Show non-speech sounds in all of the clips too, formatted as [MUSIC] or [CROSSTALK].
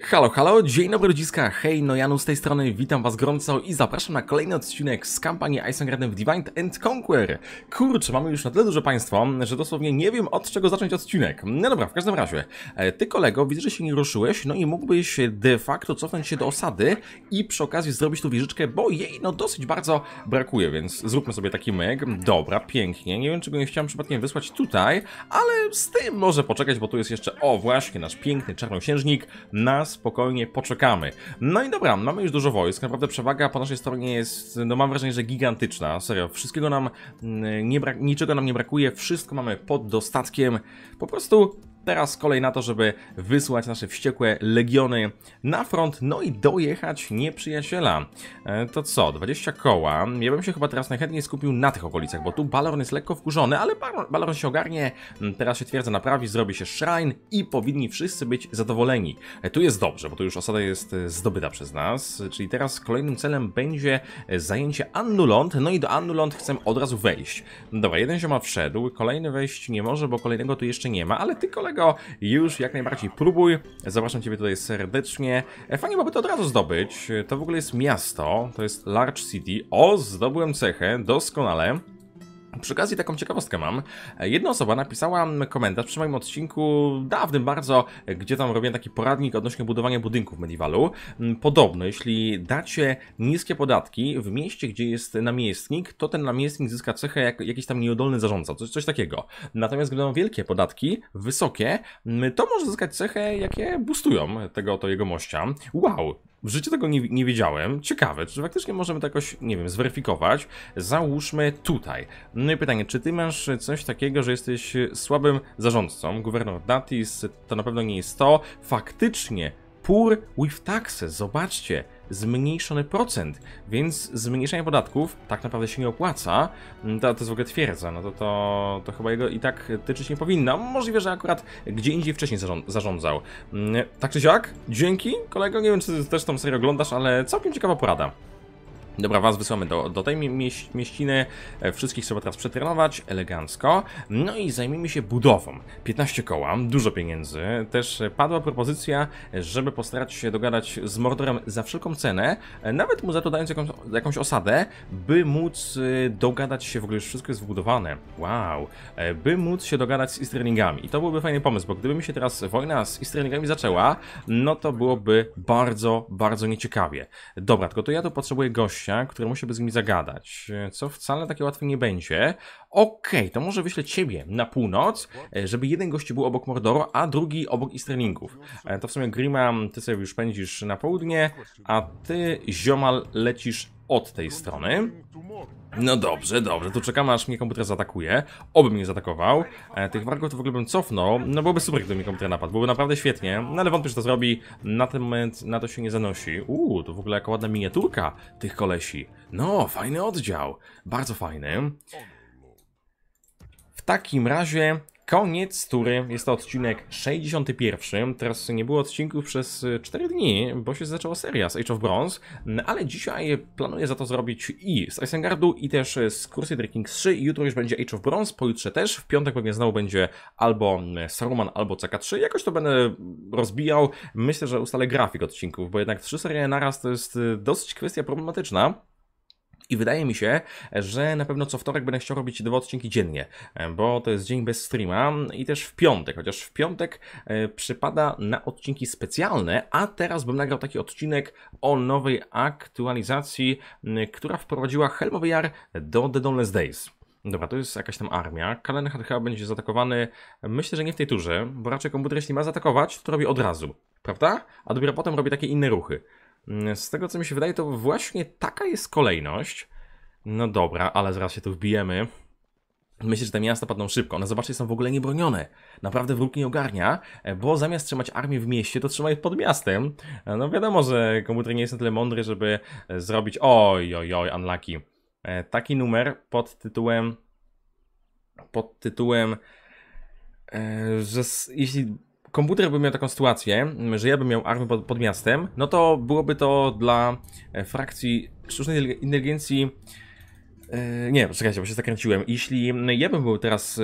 Halo, halo, dzień dobry ludziska, hej, no Janu z tej strony, witam was gorąco i zapraszam na kolejny odcinek z kampanii Ice Garden w Divine and Conquer. Kurczę, mamy już na tyle duże państwo, że dosłownie nie wiem od czego zacząć odcinek. No dobra, w każdym razie, e, ty kolego, widzę, że się nie ruszyłeś, no i mógłbyś de facto cofnąć się do osady i przy okazji zrobić tu wieżyczkę, bo jej no dosyć bardzo brakuje, więc zróbmy sobie taki myk. Dobra, pięknie, nie wiem czego nie chciałem przypadkiem wysłać tutaj, ale z tym może poczekać, bo tu jest jeszcze, o właśnie, nasz piękny czarnoksiężnik, spokojnie poczekamy. No i dobra, mamy już dużo wojsk, naprawdę przewaga po naszej stronie jest, no mam wrażenie, że gigantyczna, serio, wszystkiego nam mm, nie niczego nam nie brakuje, wszystko mamy pod dostatkiem, po prostu Teraz kolej na to, żeby wysłać nasze wściekłe legiony na front, no i dojechać nieprzyjaciela. E, to co, 20 koła. Ja bym się chyba teraz najchętniej skupił na tych okolicach, bo tu Balorn jest lekko wkurzony, ale Balorn się ogarnie, mm, teraz się twierdza naprawi, zrobi się shrine i powinni wszyscy być zadowoleni. E, tu jest dobrze, bo tu już osada jest e, zdobyta przez nas, czyli teraz kolejnym celem będzie zajęcie Annulont, no i do Annulont chcę od razu wejść. Dobra, jeden ziomal wszedł, kolejny wejść nie może, bo kolejnego tu jeszcze nie ma, ale ty kolego tego już jak najbardziej próbuj. Zapraszam Ciebie tutaj serdecznie. E, fajnie byłoby to od razu zdobyć. To w ogóle jest miasto, to jest Large City. O, zdobyłem cechę, doskonale. Przy okazji taką ciekawostkę mam. Jedna osoba napisała komentarz przy moim odcinku dawnym bardzo, gdzie tam robiłem taki poradnik odnośnie budowania budynków Medievalu. Podobno, jeśli dacie niskie podatki w mieście, gdzie jest namiestnik, to ten namiestnik zyska cechę jak jakiś tam nieudolny zarządca, coś, coś takiego. Natomiast gdy będą wielkie podatki, wysokie, to może zyskać cechę, jakie boostują tego to jego mościa. Wow, w życiu tego nie, nie wiedziałem. Ciekawe, czy faktycznie możemy to jakoś, nie wiem, zweryfikować. Załóżmy tutaj. No i pytanie, czy ty masz coś takiego, że jesteś słabym zarządcą? Guwernor Datis to na pewno nie jest to. Faktycznie, Poor with taxes, zobaczcie, zmniejszony procent, więc zmniejszenie podatków tak naprawdę się nie opłaca. To, to jest w ogóle twierdza, no to, to, to chyba jego i tak tyczyć nie powinna. Możliwe, że akurat gdzie indziej wcześniej zarządzał. Mm, tak czy siak, dzięki kolego, nie wiem czy też tą serię oglądasz, ale całkiem ciekawa porada. Dobra, was wysyłamy do, do tej mieś, mieściny. E, wszystkich trzeba teraz przetrenować elegancko. No i zajmijmy się budową. 15 koła, dużo pieniędzy. Też padła propozycja, żeby postarać się dogadać z Mordorem za wszelką cenę, e, nawet mu za to dając jakąś, jakąś osadę, by móc e, dogadać się, w ogóle już wszystko jest wbudowane. Wow. By móc się dogadać z Easterlingami. I to byłby fajny pomysł, bo gdyby mi się teraz wojna z Easterlingami zaczęła, no to byłoby bardzo, bardzo nieciekawie. Dobra, tylko to ja tu potrzebuję gości gościa, który musiałby z nimi zagadać, co wcale takie łatwe nie będzie. Okej, okay, to może wyślę ciebie na północ, e, żeby jeden gość był obok Mordoru, a drugi obok Easterlingów. E, to w sumie Grima, ty sobie już pędzisz na południe, a ty, Ziomal, lecisz od tej strony. No dobrze, dobrze, tu czekamy aż mnie komputer zaatakuje. Oby mnie zaatakował. E, tych wargów to w ogóle bym cofnął. No byłoby super, gdyby mi komputer napadł. Byłoby naprawdę świetnie. No ale wątpię, że to zrobi. Na ten moment na to się nie zanosi. Uuu, to w ogóle jaka ładna miniaturka tych kolesi. No, fajny oddział. Bardzo fajny. W takim razie Koniec tury, jest to odcinek 61. Teraz nie było odcinków przez 4 dni, bo się zaczęła seria z Age of Bronze, ale dzisiaj planuję za to zrobić i z Isengardu, i też z Crusader Kings 3. Jutro już będzie Age of Bronze, pojutrze też. W piątek pewnie znowu będzie albo Saruman, albo CK3. Jakoś to będę rozbijał. Myślę, że ustalę grafik odcinków, bo jednak trzy serie naraz to jest dosyć kwestia problematyczna. I wydaje mi się, że na pewno co wtorek będę chciał robić dwa odcinki dziennie, bo to jest dzień bez streama i też w piątek, chociaż w piątek e, przypada na odcinki specjalne, a teraz bym nagrał taki odcinek o nowej aktualizacji, która wprowadziła Helmowy Jar do The Dawnless Days. Dobra, to jest jakaś tam armia. Kalenhad chyba będzie zaatakowany, myślę, że nie w tej turze, bo raczej komputer jeśli ma zaatakować, to robi od razu, prawda? A dopiero potem robi takie inne ruchy. Mm, z tego co mi się wydaje, to właśnie taka jest kolejność. No dobra, ale zaraz się tu wbijemy. Myślę, że te miasta padną szybko. No zobaczcie, są w ogóle niebronione. Naprawdę wróg nie ogarnia, bo zamiast trzymać armię w mieście, to trzyma je pod miastem. No wiadomo, że komputer nie jest na tyle mądry, żeby zrobić oj, oj, oj, unlucky. E, taki numer pod tytułem pod tytułem e, że jeśli komputer by miał taką sytuację, że ja bym miał armię pod, pod miastem, no to byłoby to dla e, frakcji sztucznej inteligencji nie, czekajcie, bo się zakręciłem. Jeśli ja bym był teraz e,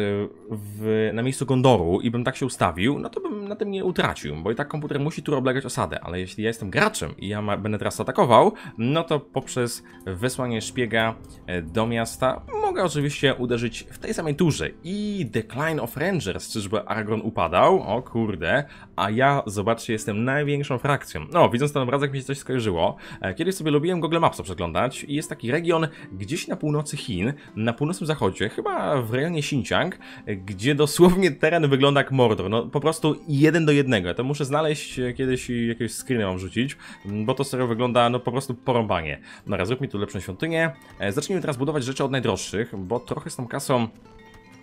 w, na miejscu Gondoru i bym tak się ustawił, no to bym na tym nie utracił, bo i tak komputer musi tu oblegać osadę, ale jeśli ja jestem graczem i ja ma, będę teraz atakował, no to poprzez wysłanie szpiega e, do miasta mogę oczywiście uderzyć w tej samej turze. I Decline of Rangers, czyżby Aragorn upadał? O kurde, a ja, zobaczcie, jestem największą frakcją. No, widząc ten obrazek mi się coś skojarzyło. Kiedyś sobie lubiłem Google Mapsa przeglądać i jest taki region gdzieś na północy północy Chin, na północnym zachodzie, chyba w rejonie Xinjiang, gdzie dosłownie teren wygląda jak Mordor. No po prostu jeden do jednego. To muszę znaleźć kiedyś i jakieś screeny mam rzucić, bo to serio wygląda no po prostu porąbanie. No raz, zróbmy tu lepszą świątynię. E, zacznijmy teraz budować rzeczy od najdroższych, bo trochę z tą kasą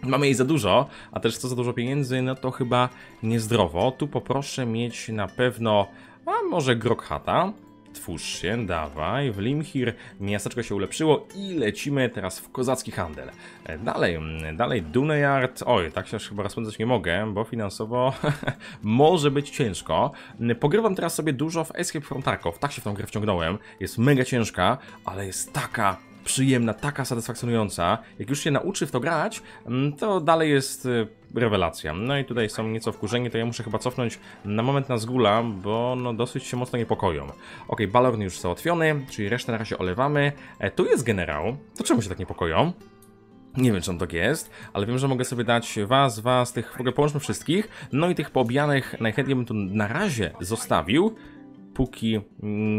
Mamy jej za dużo, a też co za dużo pieniędzy, no to chyba niezdrowo. Tu poproszę mieć na pewno, a może Grokhata. Twórz się, dawaj. W Limhir miasteczko się ulepszyło i lecimy teraz w kozacki handel. E, dalej, dalej Duneyard. Oj, tak się chyba rozpędzać nie mogę, bo finansowo [LAUGHS] może być ciężko. Pogrywam teraz sobie dużo w Escape from Tarkov. Tak się w tą grę wciągnąłem. Jest mega ciężka, ale jest taka przyjemna, taka satysfakcjonująca. Jak już się nauczy w to grać, mm, to dalej jest y, rewelacja. No i tutaj są nieco wkurzeni, to ja muszę chyba cofnąć na moment na zgula, bo no dosyć się mocno niepokoją. Ok, Balorn już załatwiony, czyli resztę na razie olewamy. E, tu jest generał, to czemu się tak niepokoją? Nie wiem, czy on tak jest, ale wiem, że mogę sobie dać was, was, tych, w ogóle połączmy wszystkich, no i tych poobijanych najchętniej bym tu na razie zostawił, póki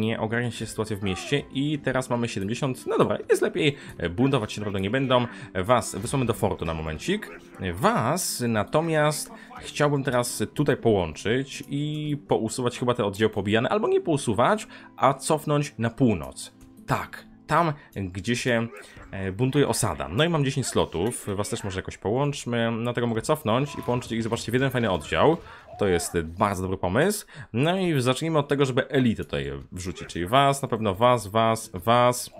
nie ogarnia się sytuacja w mieście i teraz mamy 70, no dobra, jest lepiej, buntować się naprawdę nie będą. Was wysłamy do fortu na momencik. Was natomiast chciałbym teraz tutaj połączyć i pousuwać chyba te oddziały pobijane, albo nie pousuwać, a cofnąć na północ. Tak, tam, gdzie się e, buntuje osada. No i mam 10 slotów, was też może jakoś połączmy, no tego mogę cofnąć i połączyć ich, zobaczcie, w jeden fajny oddział. To jest bardzo dobry pomysł. No i zacznijmy od tego, żeby elity tutaj wrzucić, czyli was, na pewno was, was, was,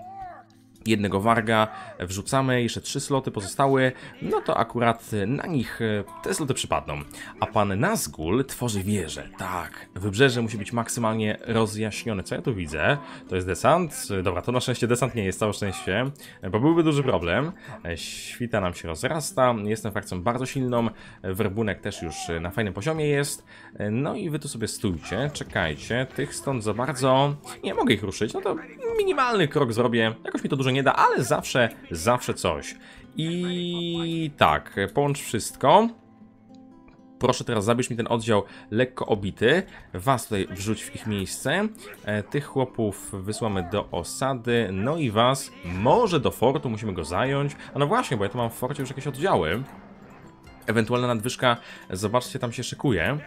jednego warga wrzucamy, jeszcze trzy sloty pozostały, no to akurat na nich e, te sloty przypadną. A pan Nazgul tworzy wieżę, tak, wybrzeże musi być maksymalnie rozjaśnione. Co ja tu widzę? To jest desant, dobra, to na szczęście desant nie jest, całe szczęście, bo byłby duży problem. E, świta nam się rozrasta, jestem frakcją bardzo silną, werbunek też już na fajnym poziomie jest, e, no i wy tu sobie stójcie, czekajcie, tych stąd za bardzo, nie mogę ich ruszyć, no to minimalny krok zrobię, jakoś mi to dużo dużo nie da, ale zawsze, zawsze coś. I tak, połącz wszystko. Proszę teraz zabierz mi ten oddział lekko obity. Was tutaj wrzuć w ich miejsce. E, tych chłopów wysłamy do osady. No i was może do fortu, musimy go zająć. A no właśnie, bo ja tu mam w forcie już jakieś oddziały. Ewentualna nadwyżka, zobaczcie, tam się szykuje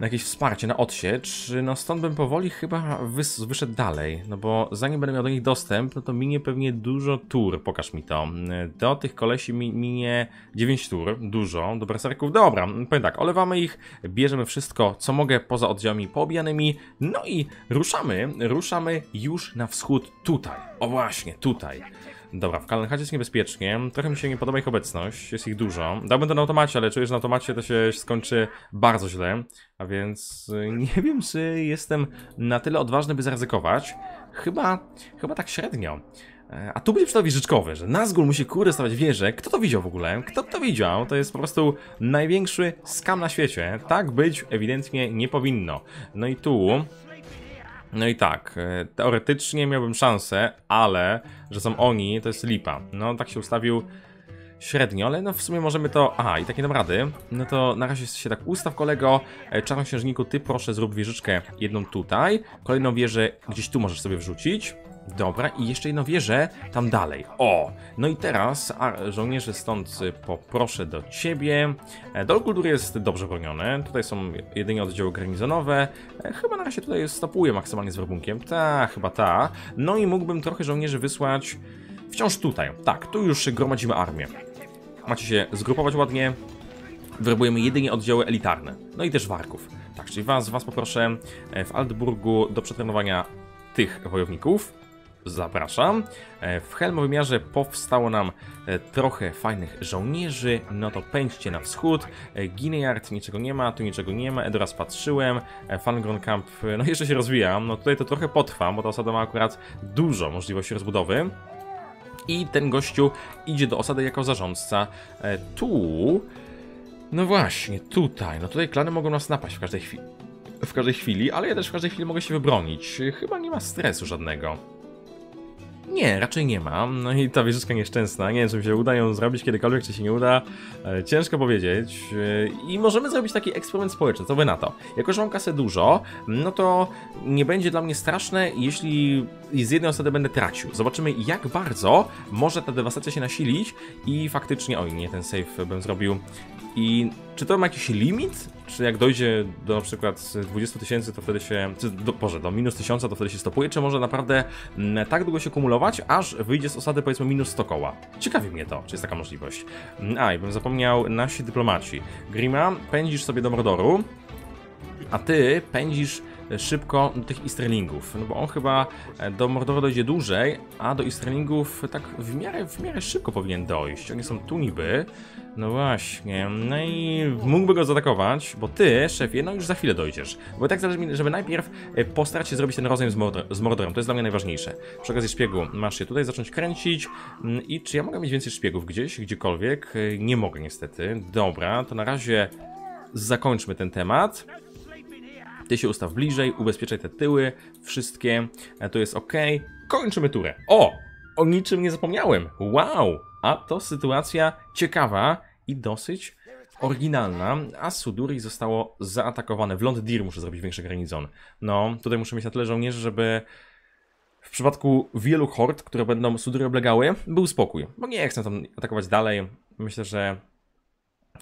na jakieś wsparcie, na odsiecz, no stąd bym powoli chyba wys wyszedł dalej, no bo zanim będę miał do nich dostęp, no to minie pewnie dużo tur, pokaż mi to. Do tych kolesi mi minie 9 tur, dużo, do berserków, dobra, powiem tak, olewamy ich, bierzemy wszystko, co mogę poza oddziałami poobijanymi, no i ruszamy, ruszamy już na wschód tutaj, o właśnie, tutaj. Dobra, w Kalenhadzie jest niebezpiecznie. Trochę mi się nie podoba ich obecność, jest ich dużo. Dałbym to na automacie, ale czuję, że na automacie to się skończy bardzo źle. A więc y, nie [LAUGHS] wiem, czy jestem na tyle odważny, by zaryzykować. Chyba, chyba tak średnio. E, a tu będzie przykład wieżyczkowy, że Nazgul musi kurde stawiać wieżę. Kto to widział w ogóle? Kto to widział? To jest po prostu największy skam na świecie. Tak być ewidentnie nie powinno. No i tu no i tak, e, teoretycznie miałbym szansę, ale że są oni, to jest lipa. No tak się ustawił średnio, ale no w sumie możemy to... Aha, i takie dam rady. No to na razie się tak ustaw kolego. E, czarnoksiężniku, ty proszę zrób wieżyczkę jedną tutaj. Kolejną wieżę gdzieś tu możesz sobie wrzucić. Dobra, i jeszcze jedno wieżę tam dalej. O! No i teraz a, żołnierze stąd poproszę do ciebie. E, Dol kultury jest dobrze bronione. Tutaj są jedynie oddziały garnizonowe. E, chyba na razie tutaj stopuję maksymalnie z werbunkiem. Ta, chyba ta. No i mógłbym trochę żołnierzy wysłać wciąż tutaj. Tak, tu już gromadzimy armię. Macie się zgrupować ładnie. Werbujemy jedynie oddziały elitarne. No i też warków. Tak, czyli was, was poproszę e, w Altburgu do przetrenowania tych wojowników zapraszam. E, w Helm wymiarze powstało nam e, trochę fajnych żołnierzy, no to pędźcie na wschód. E, Gineyard niczego nie ma, tu niczego nie ma, Edoras patrzyłem, Fangron Camp, no jeszcze się rozwijam, no tutaj to trochę potrwa, bo ta osada ma akurat dużo możliwości rozbudowy. I ten gościu idzie do osady jako zarządca. Tu... No właśnie, tutaj. No tutaj klany mogą nas napaść w każdej chwili. W każdej chwili, ale ja też w każdej chwili mogę się wybronić. Chyba nie ma stresu żadnego. Nie, raczej nie ma. No i ta wieżyczka nieszczęsna. Nie wiem, czy mi się uda ją zrobić kiedykolwiek, czy się nie uda. Ciężko powiedzieć. I możemy zrobić taki eksperyment społeczny. Co wy na to? Jako, że mam kasę dużo, no to nie będzie dla mnie straszne, jeśli z jednej osoby będę tracił. Zobaczymy, jak bardzo może ta dewastacja się nasilić i faktycznie... Oj, nie, ten save bym zrobił. I czy to ma jakiś limit? Czy jak dojdzie do na przykład 20 tysięcy, to wtedy się. Czy do, Boże, do minus 1000, to wtedy się stopuje? Czy może naprawdę mm, tak długo się kumulować, aż wyjdzie z osady powiedzmy minus 100 koła? Ciekawi mnie to, czy jest taka możliwość. Mm, a, i bym zapomniał, nasi dyplomaci. Grima, pędzisz sobie do Mordoru, a ty pędzisz szybko do tych Easterlingów, no bo on chyba e, do Mordoru dojdzie dłużej, a do Easterlingów tak w miarę, w miarę szybko powinien dojść. Oni są tu niby, no właśnie, no i mógłby go zaatakować, bo ty, szefie, no już za chwilę dojdziesz. Bo tak zależy mi, żeby najpierw e, postarać się zrobić ten rozejm z, Mordor z Mordorem, to jest dla mnie najważniejsze. Przy okazji szpiegu masz się tutaj zacząć kręcić mm, i czy ja mogę mieć więcej szpiegów gdzieś, gdziekolwiek? E, nie mogę niestety. Dobra, to na razie zakończmy ten temat. Ty się ustaw bliżej, ubezpieczaj te tyły, wszystkie, e, to jest ok. Kończymy turę. O! O niczym nie zapomniałem. Wow! A to sytuacja ciekawa i dosyć oryginalna, a Suduri zostało zaatakowane. W Londdir muszę zrobić większy garnizon. No, tutaj muszę mieć na tyle żołnierzy, żeby w przypadku wielu hord, które będą Suduri oblegały, był spokój. Bo nie chcę tam atakować dalej. Myślę, że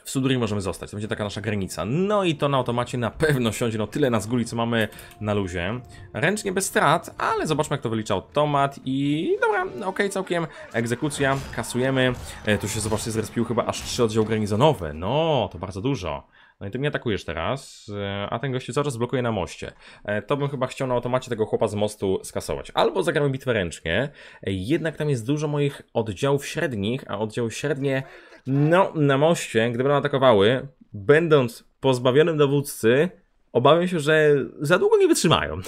w Suduri możemy zostać, to będzie taka nasza granica. No i to na automacie na pewno siądzie, no tyle nas guli, co mamy na luzie. Ręcznie bez strat, ale zobaczmy jak to wylicza automat i dobra, okej, okay, całkiem. Egzekucja, kasujemy. E, tu się zobaczcie, zrespił chyba aż trzy oddziały garnizonowe. No, to bardzo dużo. No i ty mnie atakujesz teraz, e, a ten gościu cały czas blokuje na moście. E, to bym chyba chciał na automacie tego chłopa z mostu skasować. Albo zagramy bitwę ręcznie, e, jednak tam jest dużo moich oddziałów średnich, a oddziały średnie no, na moście, gdy będą atakowały, będąc pozbawionym dowódcy, obawiam się, że za długo nie wytrzymają.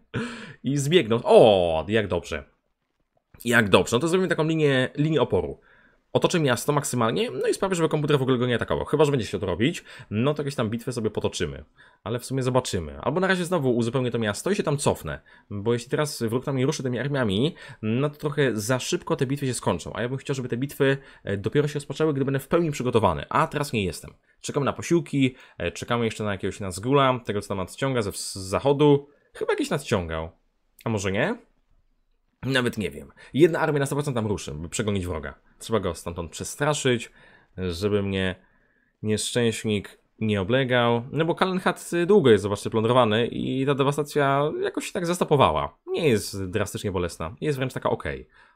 [LAUGHS] I zbiegną. O, jak dobrze. Jak dobrze. No to zrobimy taką linię, linię oporu otoczę miasto maksymalnie, no i sprawię, żeby komputer w ogóle go nie atakował. Chyba, że będzie się to robić, no to jakieś tam bitwy sobie potoczymy. Ale w sumie zobaczymy. Albo na razie znowu uzupełnię to miasto i się tam cofnę. Bo jeśli teraz wróg tam nie ruszy tymi armiami, no to trochę za szybko te bitwy się skończą. A ja bym chciał, żeby te bitwy e, dopiero się rozpoczęły, gdy będę w pełni przygotowany. A teraz nie jestem. Czekamy na posiłki, e, czekamy jeszcze na jakiegoś Nazgula, tego co tam nadciąga ze zachodu. Chyba jakiś nadciągał. A może nie? Nawet nie wiem. Jedna armia na 100% tam ruszy, by przegonić wroga. Trzeba go stamtąd przestraszyć, żeby mnie nieszczęśnik nie oblegał. No bo Kalenhat długo jest, zobaczcie, plądrowany i ta dewastacja jakoś tak zastopowała. Nie jest drastycznie bolesna, jest wręcz taka ok.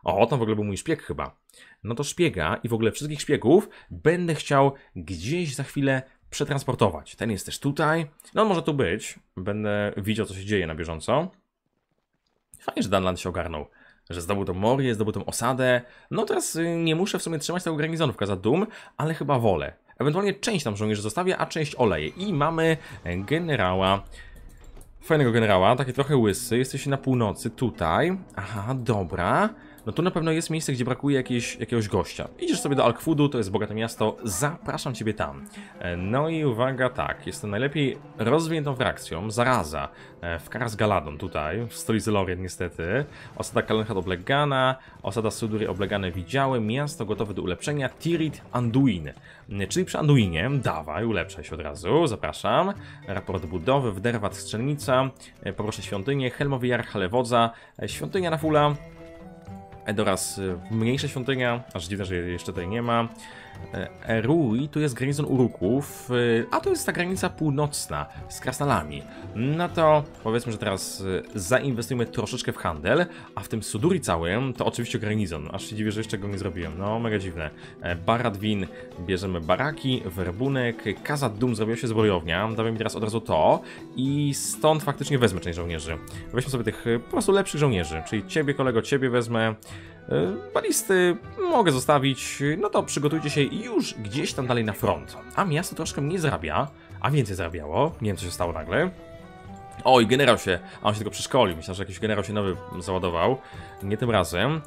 O, tam w ogóle był mój szpieg chyba. No to szpiega i w ogóle wszystkich szpiegów będę chciał gdzieś za chwilę przetransportować. Ten jest też tutaj. No może tu być. Będę widział, co się dzieje na bieżąco. Fajnie, że Danland się ogarnął że zdobył tą Morię, zdobył tą osadę. No teraz y, nie muszę w sumie trzymać tego garnizonu w Kazadum, ale chyba wolę. Ewentualnie część tam żołnierzy zostawię, a część oleję. I mamy generała. Fajnego generała, taki trochę łysy. Jesteś na północy, tutaj. Aha, dobra no tu na pewno jest miejsce, gdzie brakuje jakiegoś, jakiegoś gościa. Idziesz sobie do Alkwoodu, to jest bogate miasto, zapraszam Ciebie tam. E, no i uwaga, tak, jestem najlepiej rozwiniętą frakcją, zaraza, e, w Karas Galadon tutaj, w stolicy Lorien niestety. Osada Kalenhat oblegana, osada Sudury oblegane widziałem, miasto gotowe do ulepszenia, Tirit Anduin. E, czyli przy Anduinie, dawaj, ulepszaj się od razu, zapraszam. Raport budowy, Wderwat Strzelnica, poproszę świątynię, Helmowy Jar Halewodza, świątynia na fula, Edoras y, mniejsza świątynia, aż dziwne, że jeszcze tutaj nie ma. E, Erui tu jest garnizon Uruków, y, a to jest ta granica północna z krasnalami. No to powiedzmy, że teraz y, zainwestujemy troszeczkę w handel, a w tym Suduri całym to oczywiście garnizon. Aż się dziwię, że jeszcze go nie zrobiłem. No, mega dziwne. E, Baradwin bierzemy baraki, werbunek, Kazad Dum zrobiła się zbrojownia. Dawaj mi teraz od razu to i stąd faktycznie wezmę część żołnierzy. Weźmy sobie tych po prostu lepszych żołnierzy, czyli ciebie kolego, ciebie wezmę. E, balisty mogę zostawić, no to przygotujcie się już gdzieś tam dalej na front. A miasto troszkę mniej zarabia, a więcej zarabiało. Nie wiem, co się stało nagle. Oj, generał się, a on się tylko przeszkolił. Myślałem, że jakiś generał się nowy załadował. Nie tym razem.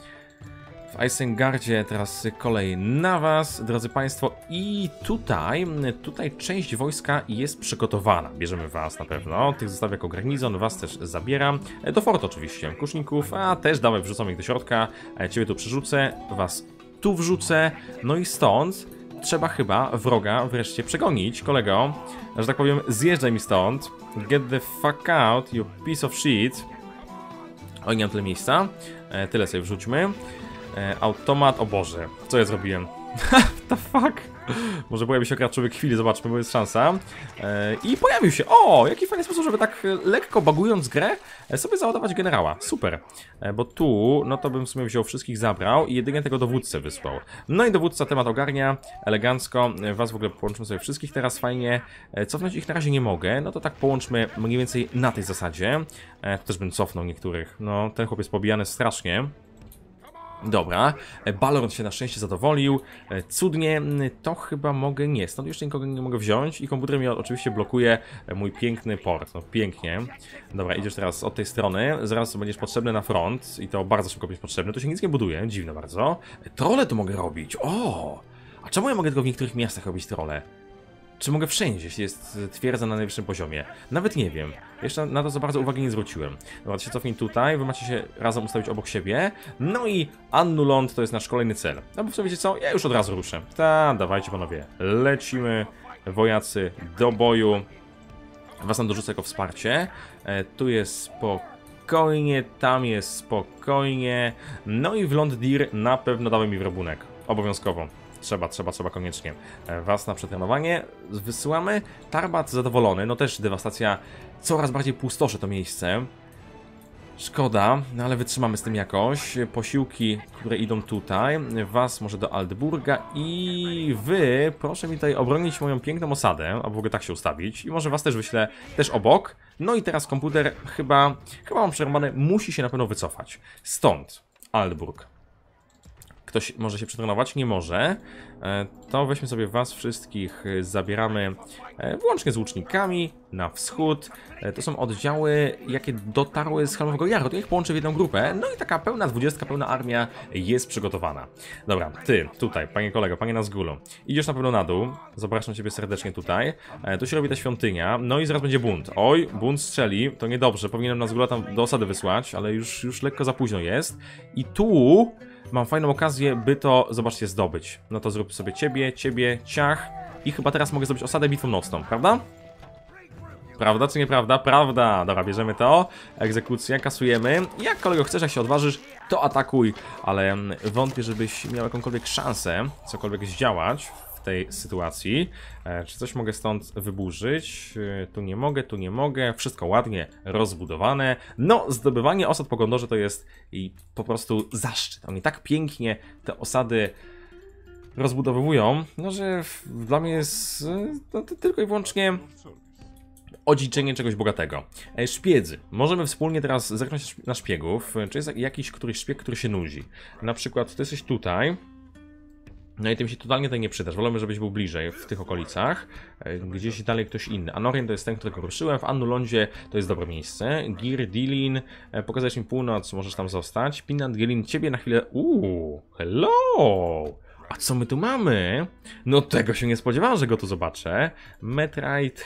W Isengardzie teraz kolej na was, drodzy Państwo. I tutaj, tutaj część wojska jest przygotowana. Bierzemy was na pewno. Tych zostawię jako garnizon, was też zabieram. Do fortu oczywiście, kuszników, a też dawaj wrzucam ich do środka. Ciebie tu przerzucę, was tu wrzucę. No i stąd trzeba chyba wroga wreszcie przegonić, kolego. Że tak powiem, zjeżdżaj mi stąd. Get the fuck out, you piece of shit. Oj, nie mam tyle miejsca. E, tyle sobie wrzućmy. E, automat, o Boże, co ja zrobiłem? [LAUGHS] What the fuck? Może pojawi się człowiek chwili, zobaczmy, bo jest szansa. E, I pojawił się. O, jaki fajny sposób, żeby tak lekko bagując grę e, sobie załadować generała. Super. E, bo tu, no to bym w sumie wziął wszystkich, zabrał i jedynie tego dowódcę wysłał. No i dowódca temat ogarnia, elegancko. E, was w ogóle połączymy sobie wszystkich teraz fajnie. E, cofnąć ich na razie nie mogę, no to tak połączmy mniej więcej na tej zasadzie. E, to też bym cofnął niektórych. No, ten chłopiec pobijany strasznie. Dobra, Balorn się na szczęście zadowolił, cudnie, to chyba mogę, nie, stąd jeszcze nikogo nie mogę wziąć i komputer mi oczywiście blokuje mój piękny port, no pięknie. Dobra, idziesz teraz od tej strony, zaraz będziesz potrzebny na front i to bardzo szybko będziesz potrzebny, tu się nic nie buduje, dziwne bardzo. Trole to mogę robić, o! A czemu ja mogę tylko w niektórych miastach robić trole? Czy mogę wszędzie, jeśli jest twierdza na najwyższym poziomie? Nawet nie wiem. Jeszcze na to za bardzo uwagi nie zwróciłem. Dobra, się cofnij tutaj, wy macie się razem ustawić obok siebie. No i Annulont to jest nasz kolejny cel. No bo co wiecie co? Ja już od razu ruszę. Ta, dawajcie panowie. Lecimy, wojacy, do boju. Was tam dorzucę jako wsparcie. E, tu jest spokojnie, tam jest spokojnie. No i w Londdir na pewno dałem mi wrobunek. Obowiązkowo. Trzeba, trzeba, trzeba koniecznie. E, was na przetrenowanie wysyłamy. Tarbat zadowolony, no też dewastacja coraz bardziej pustoszy to miejsce. Szkoda, no ale wytrzymamy z tym jakoś. Posiłki, które idą tutaj, was może do Aldburga i wy, proszę mi tutaj obronić moją piękną osadę, albo w ogóle tak się ustawić i może was też wyślę też obok. No i teraz komputer chyba, chyba mam przerwane, musi się na pewno wycofać. Stąd Aldburg. Ktoś może się przetrenować? Nie może. E, to weźmy sobie was wszystkich, e, zabieramy e, włącznie z łucznikami na wschód. To są oddziały, jakie dotarły z Helmowego Jaru. To ich połączę w jedną grupę. No i taka pełna dwudziestka, pełna armia jest przygotowana. Dobra, ty tutaj, panie kolego, panie Nazgulu. Idziesz na pewno na dół. Zapraszam ciebie serdecznie tutaj. Tu się robi ta świątynia. No i zaraz będzie bunt. Oj, bunt strzeli. To niedobrze. Powinienem Nazgula tam do osady wysłać, ale już, już lekko za późno jest. I tu mam fajną okazję, by to, zobaczcie, zdobyć. No to zrób sobie ciebie, ciebie, ciach. I chyba teraz mogę zrobić osadę bitwą nocną, prawda? Prawda czy nieprawda? Prawda! Dobra, bierzemy to. Egzekucja, kasujemy. Jak kolego chcesz, jak się odważysz, to atakuj. Ale wątpię, żebyś miał jakąkolwiek szansę cokolwiek zdziałać tej sytuacji. E, czy coś mogę stąd wyburzyć? E, tu nie mogę, tu nie mogę. Wszystko ładnie rozbudowane. No, zdobywanie osad po Gondorze to jest po prostu zaszczyt. Oni tak pięknie te osady rozbudowują, no że dla mnie jest e, no, tylko i wyłącznie odziczenie czegoś bogatego. Szpiedzy. Możemy wspólnie teraz zerknąć na szpiegów. Czy jest jakiś któryś szpieg, który się nudzi? Na przykład ty jesteś tutaj, no i tym się totalnie tutaj nie przydasz. Wolimy, żebyś był bliżej, w tych okolicach. E, gdzieś dalej ktoś inny. Anorien to jest ten, którego ruszyłem. W Annulondzie to jest dobre miejsce. Gir, Dilin, e, pokazać mi północ, możesz tam zostać. Pinant, Gilin, ciebie na chwilę... Uuu, hello! A co my tu mamy? No tego się nie spodziewałem, że go tu zobaczę. Metrite,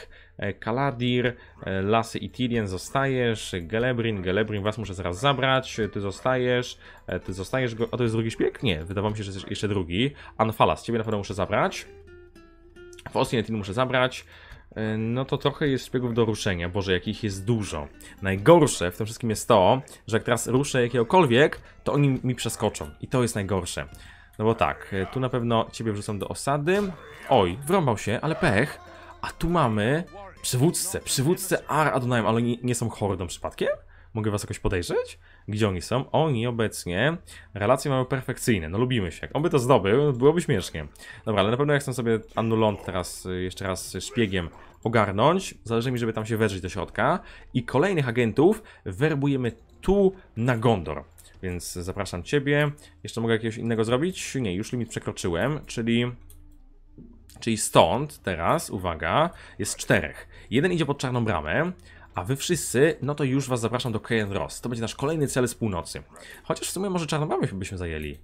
Kaladir, e, Lasy i zostajesz, Gelebrin, Gelebrin was muszę zaraz zabrać, ty zostajesz, e, ty zostajesz, go... a to jest drugi szpieg? Nie, wydawało mi się, że jest jeszcze drugi. Anfalas, ciebie na pewno muszę zabrać. Fosnietinu muszę zabrać. E, no to trochę jest szpiegów do ruszenia. Boże, jakich jest dużo. Najgorsze w tym wszystkim jest to, że jak teraz ruszę jakiegokolwiek, to oni mi przeskoczą. I to jest najgorsze. No bo tak, tu na pewno ciebie wrzucam do osady. Oj, wrąbał się, ale pech. A tu mamy Przywódcę, przywódcę Ar Adonajem, ale nie, nie są hordą przypadkiem? Mogę was jakoś podejrzeć? Gdzie oni są? Oni obecnie, relacje mamy perfekcyjne, no lubimy się. On by to zdobył, byłoby śmiesznie. Dobra, ale na pewno ja chcę sobie Annulont teraz y, jeszcze raz szpiegiem ogarnąć. Zależy mi, żeby tam się wedrzeć do środka. I kolejnych agentów werbujemy tu na Gondor. Więc zapraszam ciebie. Jeszcze mogę jakiegoś innego zrobić? Nie, już limit przekroczyłem, czyli Czyli stąd teraz, uwaga, jest czterech. Jeden idzie pod czarną bramę, a wy wszyscy, no to już was zapraszam do Kejen Ross. To będzie nasz kolejny cel z północy. Chociaż w sumie może czarną bramę byśmy zajęli.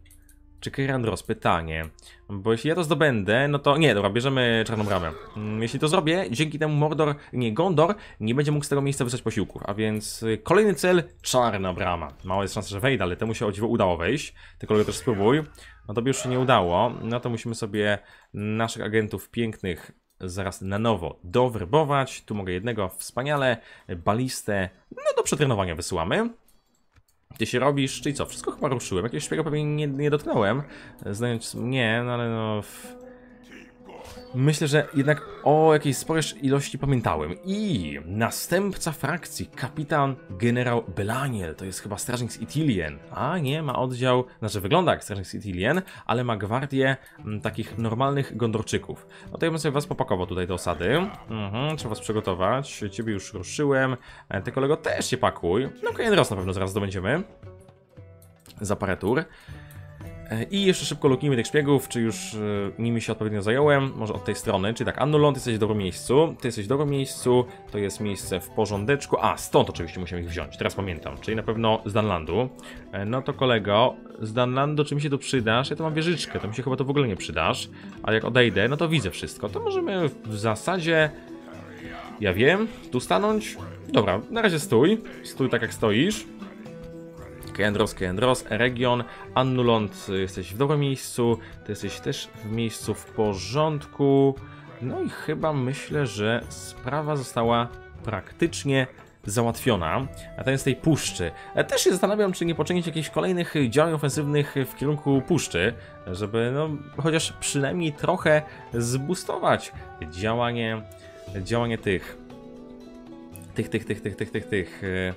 czy Kyrandros? Pytanie. Bo jeśli ja to zdobędę, no to nie, dobra, bierzemy czarną bramę. Mm, Jeśli to zrobię, dzięki temu Mordor, nie, Gondor nie będzie mógł z tego miejsca wysłać posiłków, a więc y, kolejny cel, czarna brama. Mała jest szansa, że wejdę, ale temu się o dziwo udało wejść. Ty kolego też spróbuj. No tobie już się nie udało, no to musimy sobie naszych agentów pięknych zaraz na nowo dowerbować. Tu mogę jednego wspaniale, balistę, no do przetrenowania wysyłamy. Ty się robisz, czyli co? Wszystko chyba ruszyłem. Jakiegoś szpiega pewnie nie, nie dotknąłem. Znając mnie, no ale no. Myślę, że jednak o jakiejś sporej ilości pamiętałem. I następca frakcji, kapitan generał Belaniel, to jest chyba strażnik z Itilien. A nie, ma oddział, znaczy wygląda jak strażnik z Itilien, ale ma gwardię m, takich normalnych gondorczyków. No to ja bym sobie was popakował tutaj do osady. Mhm, trzeba was przygotować. Ciebie już ruszyłem. E, Ty kolego też się pakuj. No kolejny raz na pewno zaraz zdobędziemy. Za parę tur. E, I jeszcze szybko luknijmy tych szpiegów, czy już e, nimi się odpowiednio zająłem, może od tej strony, czyli tak, Annulon, ty jesteś w dobrym miejscu, ty jesteś w dobrym miejscu, to jest miejsce w porządeczku, a stąd oczywiście musimy ich wziąć, teraz pamiętam, czyli na pewno z Danlandu, E, no to kolego, z Danlandu czy mi się tu przydasz? Ja tu mam wieżyczkę, to mi się chyba to w ogóle nie przydasz, ale jak odejdę, no to widzę wszystko, to możemy w zasadzie, ja wiem, tu stanąć, dobra, na razie stój, stój tak jak stoisz, Kendros, Kendros, Region, Annulont, y, jesteś w dobrym miejscu, ty jesteś też w miejscu w porządku. No i chyba myślę, że sprawa została praktycznie załatwiona. A ten z tej puszczy. E, Też się zastanawiam, czy nie poczynić jakichś kolejnych działań ofensywnych w kierunku puszczy, żeby no chociaż przynajmniej trochę zbustować działanie, działanie tych, tych, tych, tych, tych, tych, tych, tych, y,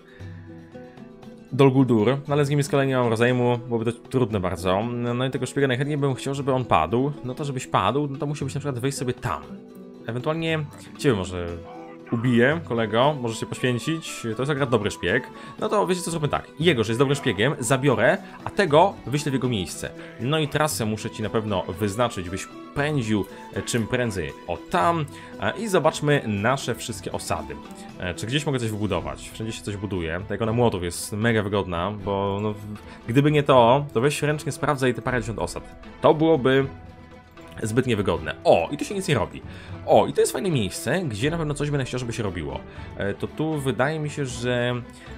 Dol Guldur, no ale z nimi z kolei nie mam rozejmu, byłoby to trudne bardzo. No i tego szpiega najchętniej bym chciał, żeby on padł. No to żebyś padł, no to musiałbyś na przykład wejść sobie tam. Ewentualnie ciebie może ubiję, kolego, możesz się poświęcić, to jest akurat dobry szpieg. No to wiecie co, zróbmy tak, jego, że jest dobrym szpiegiem, zabiorę, a tego wyślę w jego miejsce. No i trasę muszę ci na pewno wyznaczyć, byś pędził e, czym prędzej o tam e, i zobaczmy nasze wszystkie osady. E, Czy gdzieś mogę coś wybudować? Wszędzie się coś buduje. Ta ikona młotów jest mega wygodna, bo no, gdyby nie to, to weź ręcznie sprawdzaj te parędziesiąt osad. To byłoby zbyt niewygodne. O, i tu się nic nie robi. O, i to jest fajne miejsce, gdzie na pewno coś będę chciał, żeby się robiło. E, To tu wydaje mi się, że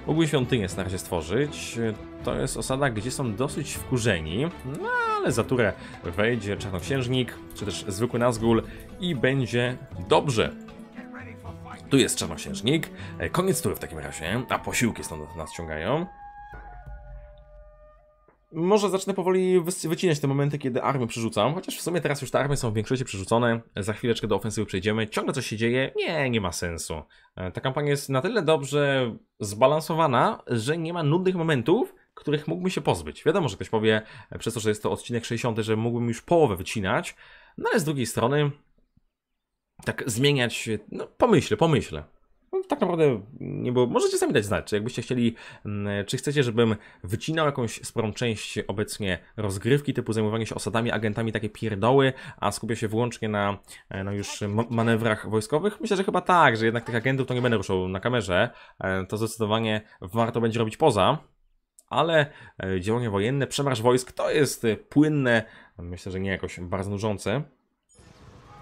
mógłbym świątynię na razie stworzyć. E, To jest osada, gdzie są dosyć wkurzeni, no ale za turę wejdzie czarnoksiężnik, czy też zwykły Nazgul i będzie dobrze. Tu jest czarnoksiężnik. E, Koniec tury w takim razie, a posiłki stąd nas ciągają. Może zacznę powoli wycinać te momenty, kiedy armię przerzucam, chociaż w sumie teraz już te armie są w większości przerzucone. Za chwileczkę do ofensywy przejdziemy. Ciągle coś się dzieje? Nie, nie ma sensu. E, Ta kampania jest na tyle dobrze zbalansowana, że nie ma nudnych momentów, których mógłbym się pozbyć. Wiadomo, że ktoś powie, e, przez to, że jest to odcinek 60, że mógłbym już połowę wycinać, no ale z drugiej strony, tak zmieniać, no pomyślę, pomyślę. No, tak naprawdę nie było. Możecie sami dać znać, czy jakbyście chcieli, mm, czy chcecie, żebym wycinał jakąś sporą część obecnie rozgrywki, typu zajmowanie się osadami, agentami, takie pierdoły, a skupię się wyłącznie na e, no już ma- manewrach wojskowych? Myślę, że chyba tak, że jednak tych agentów to nie będę ruszał na kamerze. E, To zdecydowanie warto będzie robić poza. Ale e, działania wojenne, przemarsz wojsk to jest płynne, myślę, że nie jakoś bardzo nużące.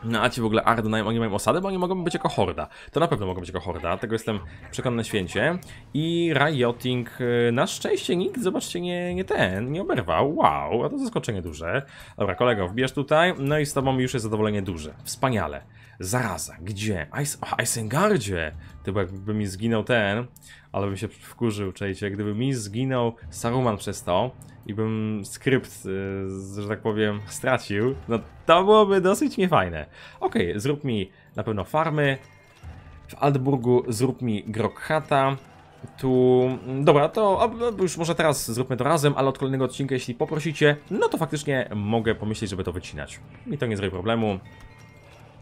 No a ci w ogóle Ardu, mają- oni mają osady, bo oni mogą być jako horda. To na pewno mogą być jako horda, tego jestem przekonany na święcie. I Rioting, y, na szczęście nikt, zobaczcie, nie, nie ten, nie oberwał. Wow, a to zaskoczenie duże. Dobra, kolego, wbierz tutaj, no i z tobą już jest zadowolenie duże. Wspaniale. Zaraza, gdzie? Ice, o, Isengardzie! Ty, jakby mi zginął ten, ale bym się wkurzył, czejcie, gdyby mi zginął Saruman przez to i bym skrypt, y, że tak powiem, stracił, no to byłoby dosyć niefajne. Okej, zrób mi na pewno farmy, w Altburgu zrób mi Grokhata. Tu. Dobra, to już może teraz zróbmy to razem, ale od kolejnego odcinka, jeśli poprosicie, no to faktycznie mogę pomyśleć, żeby to wycinać. Mi to nie zrobi problemu.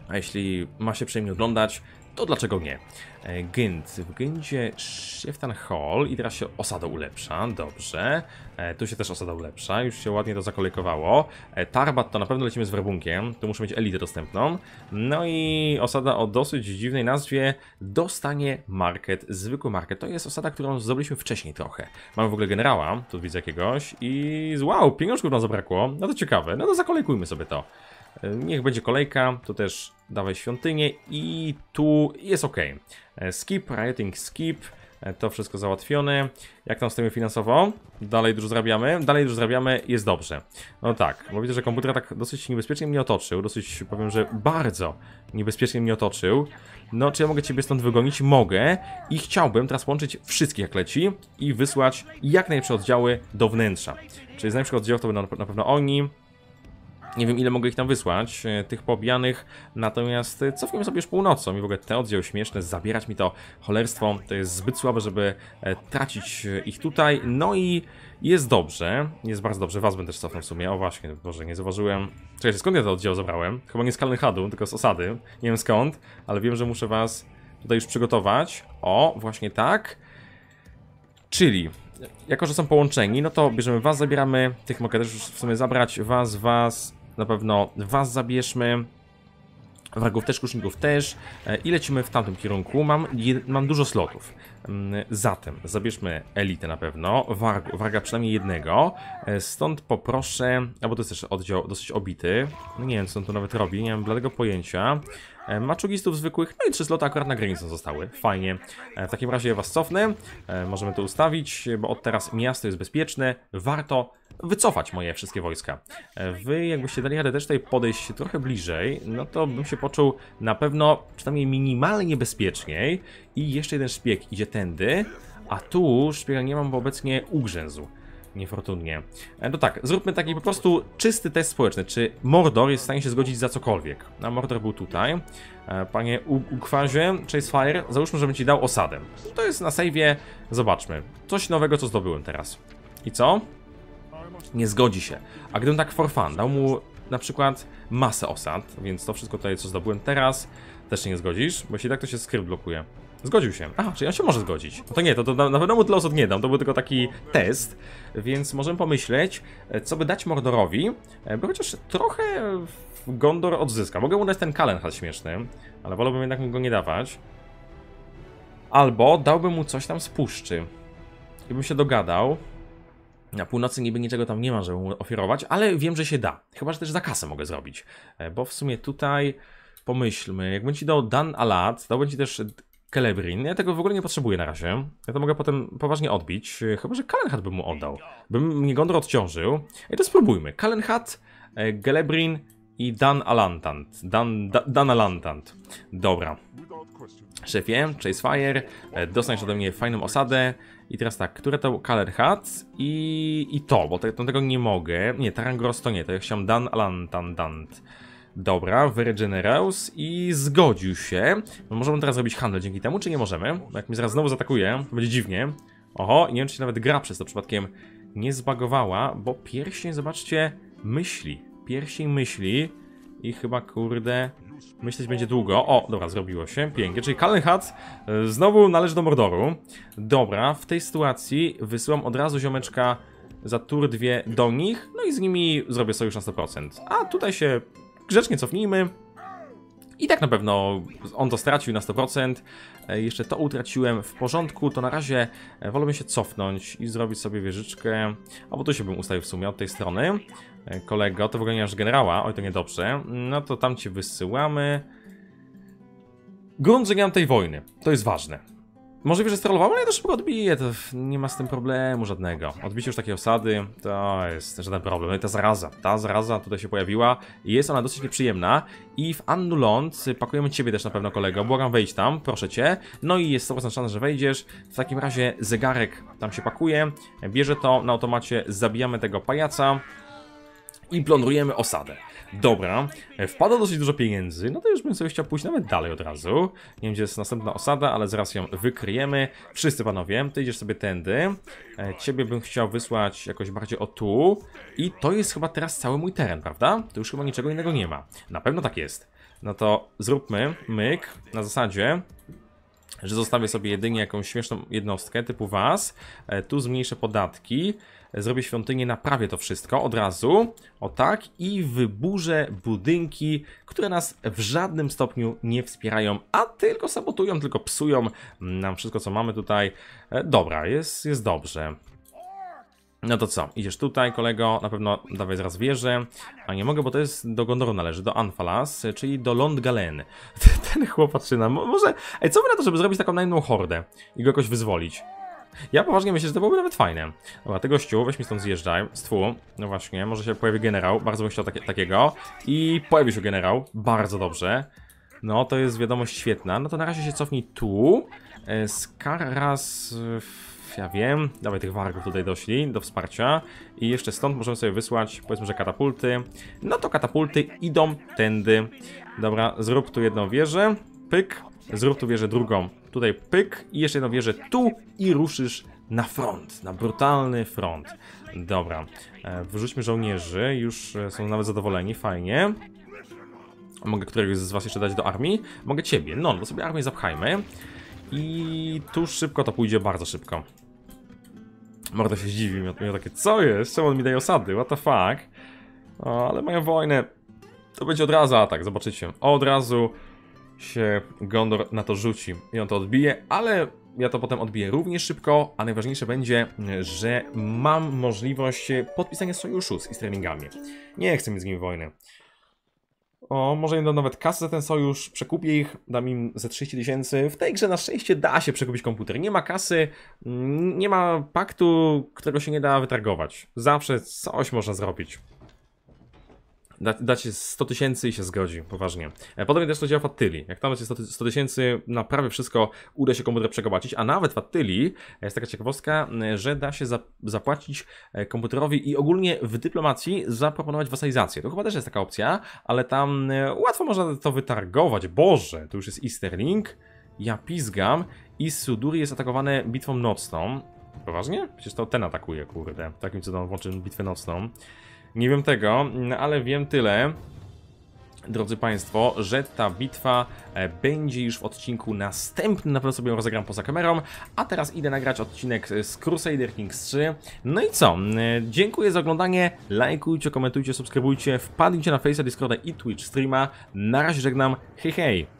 A jeśli ma się przyjemnie oglądać, to dlaczego nie? E, Gynt. W Gyndzie Sheftan Hall i teraz się osada ulepsza, dobrze. E, tu się też osada ulepsza, już się ładnie to zakolejkowało. E, Tarbat to na pewno lecimy z werbunkiem, tu muszę mieć elitę dostępną. No i osada o dosyć dziwnej nazwie Dostanie Market, zwykły market. To jest osada, którą zdobyliśmy wcześniej trochę. Mamy w ogóle generała, tu widzę jakiegoś i wow, pieniążków nam zabrakło. No to ciekawe, no to zakolejkujmy sobie to. E, Niech będzie kolejka, tu też dawaj świątynię i tu jest ok. E, Skip, rioting skip, e, to wszystko załatwione. Jak tam stoimy finansowo? Dalej dużo zarabiamy? Dalej dużo zarabiamy, jest dobrze. No tak, bo widzę, że komputer tak dosyć niebezpiecznie mnie otoczył, dosyć powiem, że bardzo niebezpiecznie mnie otoczył. No, czy ja mogę Ciebie stąd wygonić? Mogę i chciałbym teraz łączyć wszystkich jak leci i wysłać jak najlepsze oddziały do wnętrza. Czyli z najlepszych oddziałów to będą na pewno oni, nie wiem ile mogę ich tam wysłać, e, tych pobijanych, natomiast e, cofniemy sobie już północą i w ogóle te oddziały śmieszne, zabierać mi to cholerstwo, to jest zbyt słabe, żeby e, tracić ich tutaj, no i jest dobrze, jest bardzo dobrze, was będę też cofnął w sumie, o właśnie, Boże, nie zauważyłem, czekajcie, skąd ja to oddział zabrałem? Chyba nie z Kalnychadu, tylko z osady, nie wiem skąd, ale wiem, że muszę was tutaj już przygotować, o, właśnie tak, czyli jako, że są połączeni, no to bierzemy was, zabieramy, tych mogę też w sumie zabrać, was, was, na pewno was zabierzmy, wragów też, kuszników też e, i lecimy w tamtym kierunku. Mam, mam dużo slotów. Mm, Zatem zabierzmy elitę na pewno, warg, warga przynajmniej jednego. E, Stąd poproszę, albo to jest też oddział dosyć obity. No nie wiem co on tu nawet robi, nie mam bladego pojęcia. E, Maczugistów zwykłych, no i trzy sloty akurat na granicę zostały. Fajnie. E, W takim razie was cofnę. Możemy to ustawić, bo od teraz miasto jest bezpieczne. Warto wycofać moje wszystkie wojska. Wy jakbyście dali radę też tutaj podejść trochę bliżej, no to bym się poczuł na pewno przynajmniej minimalnie bezpieczniej. I jeszcze jeden szpieg idzie tędy, a tu szpiega nie mam, bo obecnie ugrzęzł. Niefortunnie. E, No tak, zróbmy taki po prostu czysty test społeczny. Czy Mordor jest w stanie się zgodzić za cokolwiek? A Mordor był tutaj. E, Panie Ukwazie, Chasefire, załóżmy, żebym ci dał osadę. To jest na save'ie, zobaczmy. Coś nowego, co zdobyłem teraz. I co? Nie zgodzi się. A gdybym tak for fun dał mu na przykład masę osad, więc to wszystko tutaj, co zdobyłem teraz, też się nie zgodzisz, bo jeśli tak, to się skrypt blokuje. Zgodził się. Aha, czyli on się może zgodzić. No to nie, to, to na, na pewno mu tyle osób nie dam, to był tylko taki test, więc możemy pomyśleć, e, co by dać Mordorowi, e, by chociaż trochę Gondor odzyska. Mogę mu dać ten Kalenhal śmieszny, ale wolałbym jednak mu go nie dawać. Albo dałbym mu coś tam z puszczy. I bym się dogadał. Na północy niby niczego tam nie ma, żeby mu oferować, ale wiem, że się da. Chyba, że też za kasę mogę zrobić. E, Bo w sumie tutaj pomyślmy, jakbym ci dał Dan Alat, dałbym ci też Celebrin. Ja tego w ogóle nie potrzebuję na razie. Ja to mogę potem poważnie odbić. E, Chyba, że Kalenhat bym mu oddał. Bym mnie Gondor odciążył. I to spróbujmy. Kalenhat, e, Gelebrin i Dan Alantant. Dan, da, Dan Alantant. Dobra. Szefie, Chasefire, e, dostaniesz ode mnie fajną osadę. I teraz tak, które to Color Hat i, i to, bo te, tego nie mogę. Nie, Tarangros to nie, to ja chciałem Dan Alantandant. Dobra, Generous i zgodził się. No możemy teraz zrobić handel dzięki temu, czy nie możemy? Jak mnie zaraz znowu zaatakuje, to będzie dziwnie. Oho, nie wiem, czy się nawet gra przez to przypadkiem nie zbagowała, bo pierścień, zobaczcie, myśli. Pierścień myśli i chyba, kurde, myśleć będzie długo. O, dobra, zrobiło się, pięknie. Czyli Kalenhat y, znowu należy do Mordoru. Dobra, w tej sytuacji wysyłam od razu ziomeczka za tur dwie do nich, no i z nimi zrobię sojusz na 100%. A tutaj się grzecznie cofnijmy. I tak na pewno on to stracił na 100%. E, Jeszcze to utraciłem w porządku, to na razie e, wolę się cofnąć i zrobić sobie wieżyczkę. Albo tu się bym ustawił w sumie od tej strony. E, Kolego, to w ogóle nie masz generała, oj to niedobrze. No to tam cię wysyłamy. Grunt, tej wojny, to jest ważne. Możliwe, że sterolowałem, ale ja to szybko odbiję, to nie ma z tym problemu żadnego. Odbicie już takiej osady to jest żaden problem. No i ta zaraza, ta zaraza tutaj się pojawiła jest ona dosyć nieprzyjemna. I w Annulont pakujemy ciebie też na pewno kolego, błagam wejdź tam, proszę cię. No i jest 100% szansa, że wejdziesz. W takim razie zegarek tam się pakuje, bierze to na automacie, zabijamy tego pajaca i plądrujemy osadę. Dobra, wpada dosyć dużo pieniędzy, no to już bym sobie chciał pójść nawet dalej od razu. Nie wiem, gdzie jest następna osada, ale zaraz ją wykryjemy. Wszyscy panowie, ty idziesz sobie tędy. E, Ciebie bym chciał wysłać jakoś bardziej o tu. I to jest chyba teraz cały mój teren, prawda? To już chyba niczego innego nie ma. Na pewno tak jest. no to zróbmy myk na zasadzie, że zostawię sobie jedynie jakąś śmieszną jednostkę typu was, e, tu zmniejszę podatki, zrobię świątynię, naprawię to wszystko od razu, o tak, i wyburzę budynki, które nas w żadnym stopniu nie wspierają, a tylko sabotują, tylko psują nam wszystko, co mamy tutaj. E, Dobra, jest, jest dobrze. No to co, idziesz tutaj, kolego, na pewno dawaj zaraz wieżę, a nie mogę, bo to jest do Gondoru należy, do Anfalas, czyli do Lond Galen. [LAUGHS] Ten chłopaczyna, mo- może, ej, co by na to, żeby zrobić taką najmną hordę i go jakoś wyzwolić? Ja poważnie myślę, że to byłoby nawet fajne. Dobra, ty gościu, weź mi stąd zjeżdżaj, z twu, no właśnie, może się pojawi generał, bardzo bym chciał takie, takiego, i pojawi się generał, bardzo dobrze. No, to jest wiadomość świetna, no to na razie się cofnij tu, E, Skaras... ja wiem, dawaj tych wargów tutaj doszli do wsparcia. I jeszcze stąd możemy sobie wysłać, powiedzmy, że katapulty. No to katapulty idą tędy. Dobra, zrób tu jedną wieżę, pyk, zrób tu wieżę drugą, tutaj pyk i jeszcze jedną wieżę tu i ruszysz na front, na brutalny front. Dobra, e, wyrzućmy żołnierzy, już e, są nawet zadowoleni, fajnie. Mogę któregoś z was jeszcze dać do armii? Mogę ciebie, no, to sobie armię zapchajmy. I tu szybko to pójdzie, bardzo szybko. Morda się zdziwi, miał, miał takie, co jest? Czemu on mi daje osady? What the fuck? O, ale mają wojnę. To będzie od razu atak, zobaczycie. Od razu się Gondor na to rzuci i on to odbije, ale ja to potem odbiję również szybko, a najważniejsze będzie, że mam możliwość podpisania sojuszu z Easterlingami. Nie chcę mieć z nimi wojny. O, może dam nawet kasę za ten sojusz, przekupię ich, dam im ze 30 tysięcy. W tej grze na szczęście da się przekupić komputer. Nie ma kasy, nie ma paktu, którego się nie da wytargować. Zawsze coś można zrobić. Da, dacie 100 tysięcy i się zgodzi, poważnie. E, Podobnie też to działa w Attyli. Jak tam macie 100 ty- 100 tysięcy, na prawie wszystko uda się komputer przekobacić, a nawet w Attyli jest taka ciekawostka, m, że da się za, zapłacić e, komputerowi i ogólnie w dyplomacji zaproponować wasalizację. To chyba też jest taka opcja, ale tam e, łatwo można to wytargować. Boże, to już jest Easterlink. Ja pizgam i Suduri jest atakowane bitwą nocną. Poważnie? Przecież to ten atakuje, kurde. Takim cudem włączy bitwę nocną. Nie wiem tego, no ale wiem tyle, drodzy Państwo, że ta bitwa e, będzie już w odcinku następnym. Na pewno sobie ją rozegram poza kamerą. A teraz idę nagrać odcinek z Crusader Kings 3. No i co? E, Dziękuję za oglądanie. Lajkujcie, komentujcie, subskrybujcie. Wpadnijcie na Face'a, Discorda i Twitch streama. Na razie żegnam. Hej, hej!